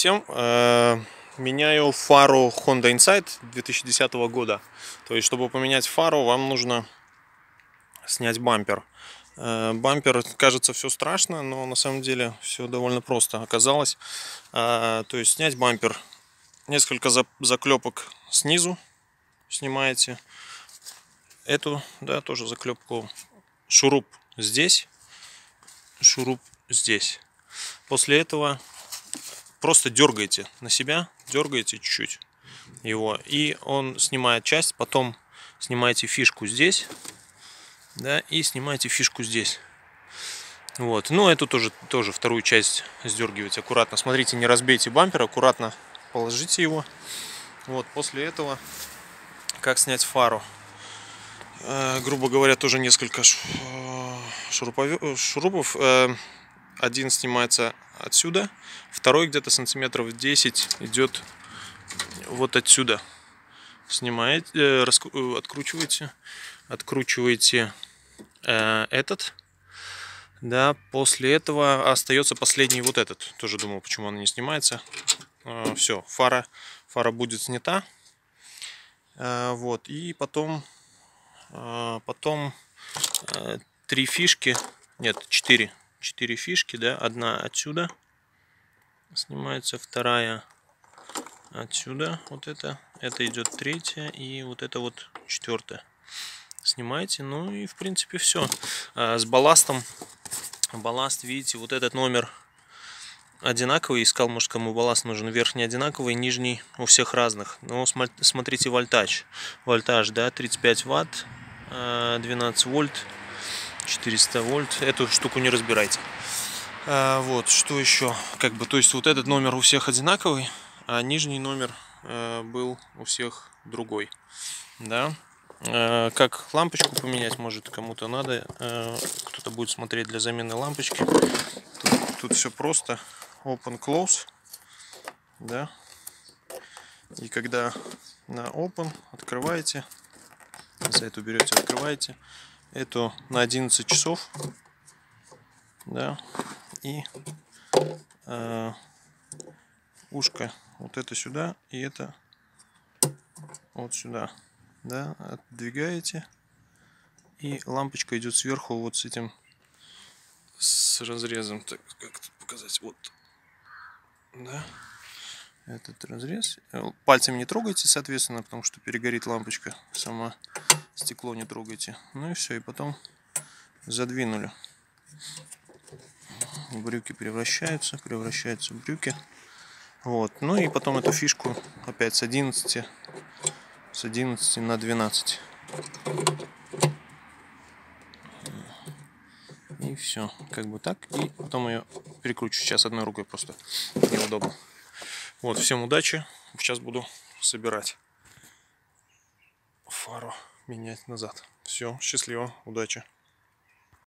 Всем э, меняю фару Honda Insight 2010 года. То есть, чтобы поменять фару, вам нужно снять бампер. Э, бампер, кажется, все страшно, но на самом деле все довольно просто оказалось. Э, то есть, снять бампер. Несколько заклепок снизу снимаете. Эту, да, тоже заклепку. Шуруп здесь, шуруп здесь. После этого просто дергаете на себя, дергаете чуть-чуть его, и он снимает часть, потом снимаете фишку здесь, да, и снимаете фишку здесь. Вот, ну эту тоже, тоже вторую часть сдергивайте аккуратно. Смотрите, не разбейте бампер, аккуратно положите его. Вот, после этого, как снять фару. Э, грубо говоря, тоже несколько э, шурупов. Э, один снимается отсюда, второй где-то сантиметров 10 идет вот отсюда. Снимаете, э, э, откручиваете, откручиваете э, этот. Да, после этого остается последний вот этот. Тоже думал, почему она не снимается. Э, все, фара, фара будет снята. Э, вот, и потом, э, потом э, три фишки, нет, четыре 4 фишки, да, одна отсюда. Снимается, вторая отсюда, вот это, это идет третья и вот это вот четвертая. Снимаете, ну и в принципе все. А, с балластом, балласт, видите, вот этот номер одинаковый, искал, может, кому балласт нужен, верхний одинаковый, нижний у всех разных. Но смотрите вольтаж, вольтаж, да, 35 ватт, 12 а, вольт, 400 вольт. Эту штуку не разбирайте. А, вот, что еще? Как бы, то есть вот этот номер у всех одинаковый, а нижний номер а, был у всех другой. Да. А, как лампочку поменять, может кому-то надо. А, Кто-то будет смотреть для замены лампочки. Тут, тут все просто. Open close. Да. И когда на open открываете, за эту берете, открываете, эту на 11 часов да и э, ушко вот это сюда и это вот сюда да отдвигаете и лампочка идет сверху вот с этим с разрезом так как тут показать вот да этот разрез. Э, пальцами не трогайте, соответственно, потому что перегорит лампочка. Сама стекло не трогайте. Ну и все, и потом задвинули. Брюки превращаются, превращаются в брюки. Вот. Ну и потом эту фишку опять с 11, с 11 на 12. И все, как бы так. И потом ее перекручу. Сейчас одной рукой просто неудобно. Вот, всем удачи. Сейчас буду собирать фару, менять назад. Все, счастливо, удачи.